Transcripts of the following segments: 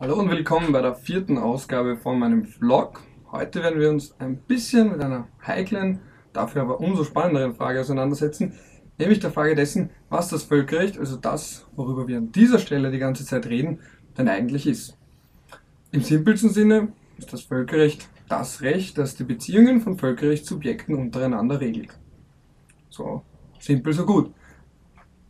Hallo und willkommen bei der vierten Ausgabe von meinem Vlog. Heute werden wir uns ein bisschen mit einer heiklen, dafür aber umso spannenderen Frage auseinandersetzen, nämlich der Frage dessen, was das Völkerrecht, also das, worüber wir an dieser Stelle die ganze Zeit reden, denn eigentlich ist. Im simpelsten Sinne ist das Völkerrecht das Recht, das die Beziehungen von Völkerrechtssubjekten untereinander regelt. So simpel, so gut.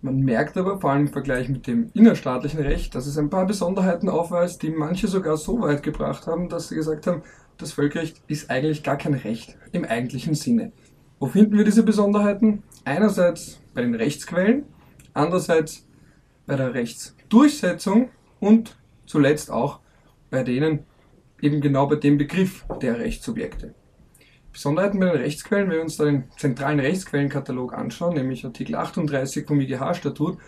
Man merkt aber vor allem im Vergleich mit dem innerstaatlichen Recht, dass es ein paar Besonderheiten aufweist, die manche sogar so weit gebracht haben, dass sie gesagt haben, das Völkerrecht ist eigentlich gar kein Recht im eigentlichen Sinne. Wo finden wir diese Besonderheiten? Einerseits bei den Rechtsquellen, andererseits bei der Rechtsdurchsetzung und zuletzt auch bei denen, eben genau bei dem Begriff der Rechtssubjekte. Besonderheiten bei den Rechtsquellen, wenn wir uns da den zentralen Rechtsquellenkatalog anschauen, nämlich Artikel 38 vom IGH-Statut,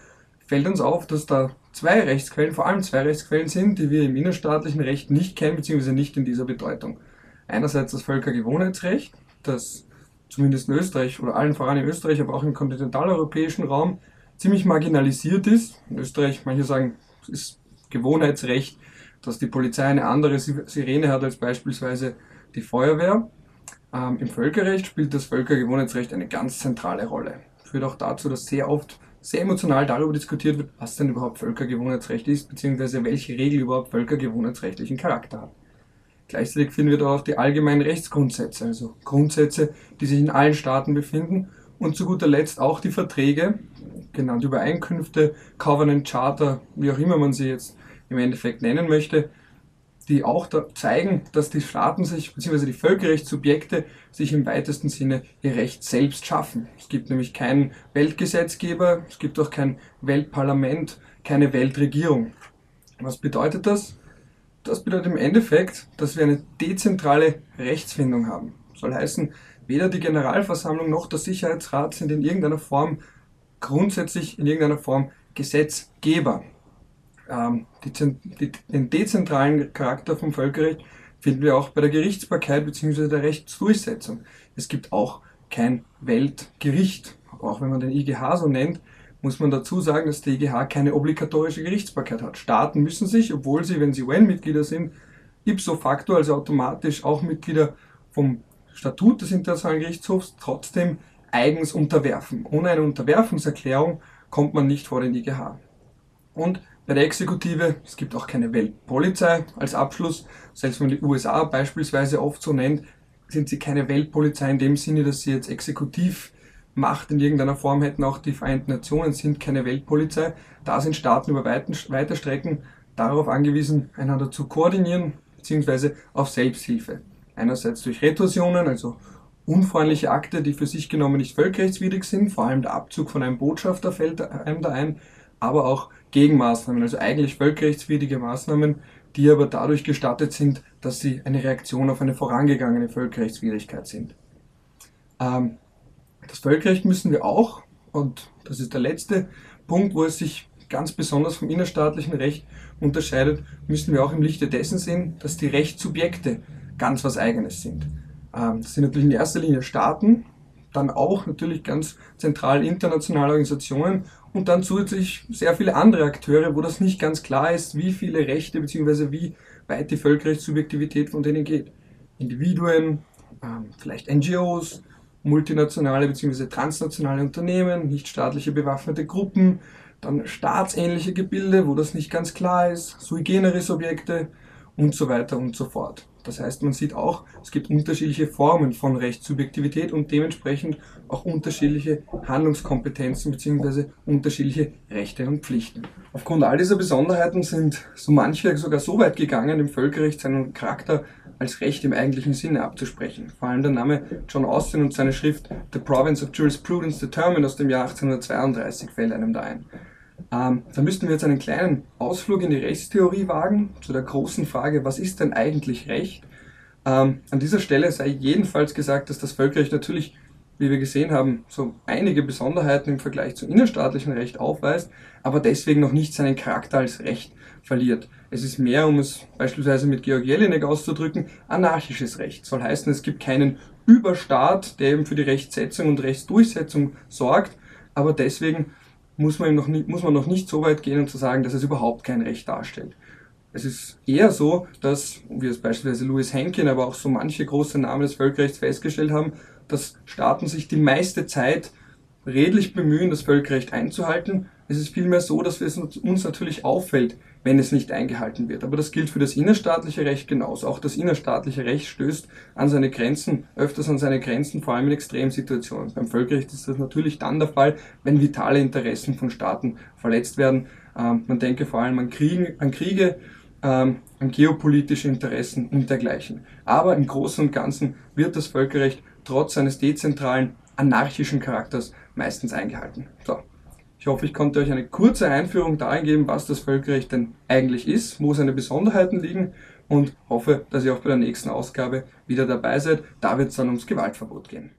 fällt uns auf, dass da zwei Rechtsquellen, vor allem zwei Rechtsquellen sind, die wir im innerstaatlichen Recht nicht kennen, beziehungsweise nicht in dieser Bedeutung. Einerseits das Völkergewohnheitsrecht, das zumindest in Österreich oder allen voran in Österreich, aber auch im kontinentaleuropäischen Raum ziemlich marginalisiert ist. In Österreich, manche sagen, es ist Gewohnheitsrecht, dass die Polizei eine andere Sirene hat als beispielsweise die Feuerwehr. Ähm, Im Völkerrecht spielt das Völkergewohnheitsrecht eine ganz zentrale Rolle. Führt auch dazu, dass sehr oft sehr emotional darüber diskutiert wird, was denn überhaupt Völkergewohnheitsrecht ist, beziehungsweise welche Regel überhaupt völkergewohnheitsrechtlichen Charakter hat. Gleichzeitig finden wir dort auch die allgemeinen Rechtsgrundsätze, also Grundsätze, die sich in allen Staaten befinden und zu guter Letzt auch die Verträge, genannt Übereinkünfte, Covenant, Charter, wie auch immer man sie jetzt im Endeffekt nennen möchte, die auch da zeigen, dass die Staaten sich, beziehungsweise die Völkerrechtssubjekte sich im weitesten Sinne ihr Recht selbst schaffen. Es gibt nämlich keinen Weltgesetzgeber, es gibt auch kein Weltparlament, keine Weltregierung. Was bedeutet das? Das bedeutet im Endeffekt, dass wir eine dezentrale Rechtsfindung haben. Soll heißen, weder die Generalversammlung noch der Sicherheitsrat sind in irgendeiner Form grundsätzlich in irgendeiner Form Gesetzgeber. Ähm, die, den dezentralen Charakter vom Völkerrecht finden wir auch bei der Gerichtsbarkeit bzw. der Rechtsdurchsetzung. Es gibt auch kein Weltgericht. Auch wenn man den IGH so nennt, muss man dazu sagen, dass der IGH keine obligatorische Gerichtsbarkeit hat. Staaten müssen sich, obwohl sie, wenn sie UN-Mitglieder sind, ipso facto, also automatisch auch Mitglieder vom Statut des Internationalen Gerichtshofs, trotzdem eigens unterwerfen. Ohne eine Unterwerfungserklärung kommt man nicht vor den IGH. Und bei der Exekutive, es gibt auch keine Weltpolizei als Abschluss. Selbst wenn man die USA beispielsweise oft so nennt, sind sie keine Weltpolizei in dem Sinne, dass sie jetzt Exekutivmacht in irgendeiner Form hätten. Auch die Vereinten Nationen sind keine Weltpolizei. Da sind Staaten über weiten, weite Strecken darauf angewiesen, einander zu koordinieren bzw. auf Selbsthilfe. Einerseits durch Retorsionen, also unfreundliche Akte, die für sich genommen nicht völkerrechtswidrig sind, vor allem der Abzug von einem Botschafter fällt einem da ein, aber auch Gegenmaßnahmen, also eigentlich völkerrechtswidrige Maßnahmen, die aber dadurch gestattet sind, dass sie eine Reaktion auf eine vorangegangene Völkerrechtswidrigkeit sind. Ähm, das Völkerrecht müssen wir auch, und das ist der letzte Punkt, wo es sich ganz besonders vom innerstaatlichen Recht unterscheidet, müssen wir auch im Lichte dessen sehen, dass die Rechtssubjekte ganz was Eigenes sind. Ähm, das sind natürlich in erster Linie Staaten, dann auch natürlich ganz zentral internationale Organisationen und dann zusätzlich sehr viele andere Akteure, wo das nicht ganz klar ist, wie viele Rechte bzw. wie weit die Völkerrechtssubjektivität von denen geht. Individuen, ähm, vielleicht NGOs, multinationale bzw. transnationale Unternehmen, nichtstaatliche bewaffnete Gruppen, dann staatsähnliche Gebilde, wo das nicht ganz klar ist, sui generis Objekte und so weiter und so fort. Das heißt, man sieht auch, es gibt unterschiedliche Formen von Rechtssubjektivität und dementsprechend auch unterschiedliche Handlungskompetenzen bzw. unterschiedliche Rechte und Pflichten. Aufgrund all dieser Besonderheiten sind so manche sogar so weit gegangen, dem Völkerrecht seinen Charakter als Recht im eigentlichen Sinne abzusprechen. Vor allem der Name John Austin und seine Schrift The Province of Jurisprudence Determined aus dem Jahr 1832 fällt einem da ein. Ähm, da müssten wir jetzt einen kleinen Ausflug in die Rechtstheorie wagen, zu der großen Frage, was ist denn eigentlich Recht? Ähm, an dieser Stelle sei jedenfalls gesagt, dass das Völkerrecht natürlich, wie wir gesehen haben, so einige Besonderheiten im Vergleich zum innerstaatlichen Recht aufweist, aber deswegen noch nicht seinen Charakter als Recht verliert. Es ist mehr, um es beispielsweise mit Georg Jelinek auszudrücken, anarchisches Recht. Soll heißen, es gibt keinen Überstaat, der eben für die Rechtsetzung und Rechtsdurchsetzung sorgt, aber deswegen muss man, noch nicht, muss man noch nicht so weit gehen und zu sagen, dass es überhaupt kein Recht darstellt. Es ist eher so, dass, wie es beispielsweise Louis Henkin, aber auch so manche große Namen des Völkerrechts festgestellt haben, dass Staaten sich die meiste Zeit redlich bemühen, das Völkerrecht einzuhalten. Es ist vielmehr so, dass es uns natürlich auffällt, wenn es nicht eingehalten wird. Aber das gilt für das innerstaatliche Recht genauso. Auch das innerstaatliche Recht stößt an seine Grenzen, öfters an seine Grenzen, vor allem in Extremsituationen. Beim Völkerrecht ist das natürlich dann der Fall, wenn vitale Interessen von Staaten verletzt werden. Ähm, man denke vor allem an, Kriegen, an Kriege, ähm, an geopolitische Interessen und dergleichen. Aber im Großen und Ganzen wird das Völkerrecht trotz seines dezentralen, anarchischen Charakters meistens eingehalten. So. Ich hoffe, ich konnte euch eine kurze Einführung darin geben, was das Völkerrecht denn eigentlich ist, wo seine Besonderheiten liegen und hoffe, dass ihr auch bei der nächsten Ausgabe wieder dabei seid. Da wird es dann ums Gewaltverbot gehen.